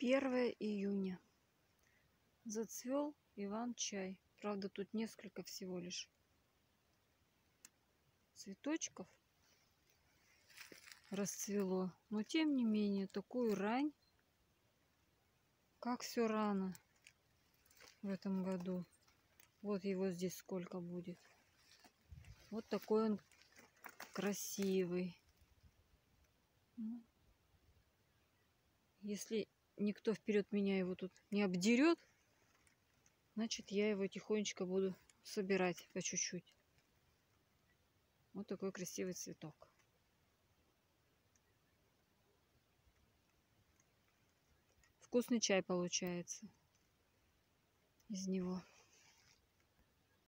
1 июня. Зацвел Иван-чай. Правда, тут несколько всего лишь цветочков расцвело. Но тем не менее, такую рань, как все рано в этом году. Вот его здесь сколько будет. Вот такой он красивый. Ну, если никто вперед меня его тут не обдерет, значит я его тихонечко буду собирать по чуть-чуть. Вот такой красивый цветок. Вкусный чай получается из него.